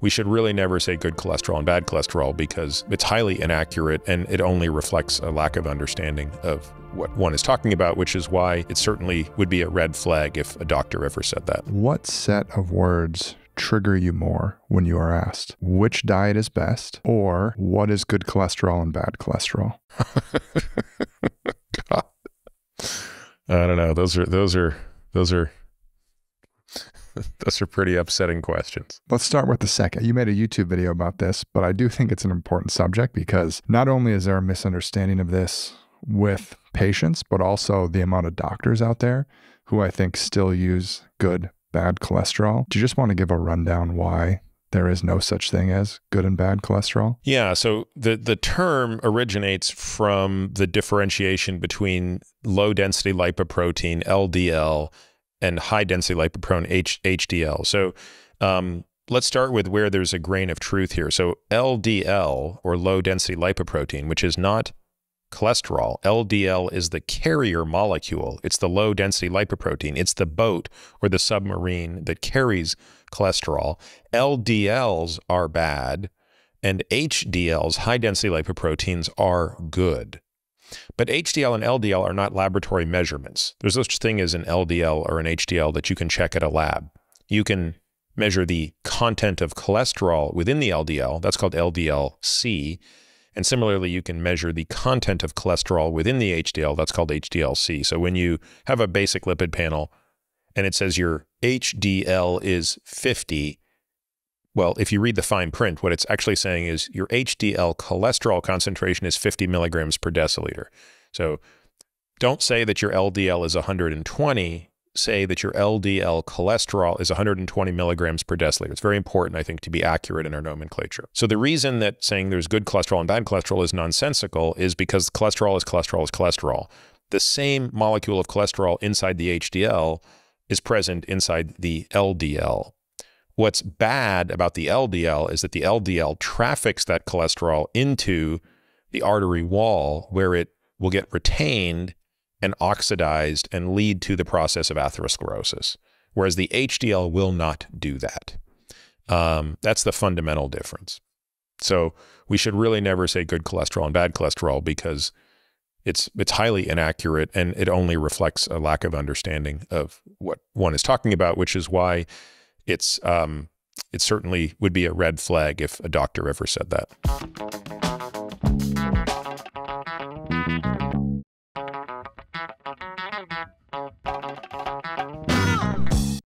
we should really never say good cholesterol and bad cholesterol because it's highly inaccurate and it only reflects a lack of understanding of what one is talking about, which is why it certainly would be a red flag if a doctor ever said that. What set of words trigger you more when you are asked which diet is best or what is good cholesterol and bad cholesterol? God. I don't know. Those are those are those are those are pretty upsetting questions. Let's start with the second. You made a YouTube video about this, but I do think it's an important subject because not only is there a misunderstanding of this with patients, but also the amount of doctors out there who I think still use good, bad cholesterol. Do you just want to give a rundown why there is no such thing as good and bad cholesterol? Yeah, so the the term originates from the differentiation between low density lipoprotein LDL and high density lipoprotein H, HDL. So um, let's start with where there's a grain of truth here. So LDL or low density lipoprotein, which is not cholesterol. LDL is the carrier molecule. It's the low density lipoprotein. It's the boat or the submarine that carries cholesterol. LDLs are bad and HDLs, high density lipoproteins, are good. But HDL and LDL are not laboratory measurements. There's no such thing as an LDL or an HDL that you can check at a lab. You can measure the content of cholesterol within the LDL. That's called LDL-C. And similarly, you can measure the content of cholesterol within the HDL. That's called HDL-C. So when you have a basic lipid panel and it says your HDL is 50, well, if you read the fine print, what it's actually saying is your HDL cholesterol concentration is 50 milligrams per deciliter. So don't say that your LDL is 120. Say that your LDL cholesterol is 120 milligrams per deciliter. It's very important, I think, to be accurate in our nomenclature. So the reason that saying there's good cholesterol and bad cholesterol is nonsensical is because cholesterol is cholesterol is cholesterol. The same molecule of cholesterol inside the HDL is present inside the LDL. What's bad about the LDL is that the LDL traffics that cholesterol into the artery wall where it will get retained and oxidized and lead to the process of atherosclerosis, whereas the HDL will not do that. Um, that's the fundamental difference. So we should really never say good cholesterol and bad cholesterol because it's it's highly inaccurate and it only reflects a lack of understanding of what one is talking about, which is why it's um, it certainly would be a red flag if a doctor ever said that.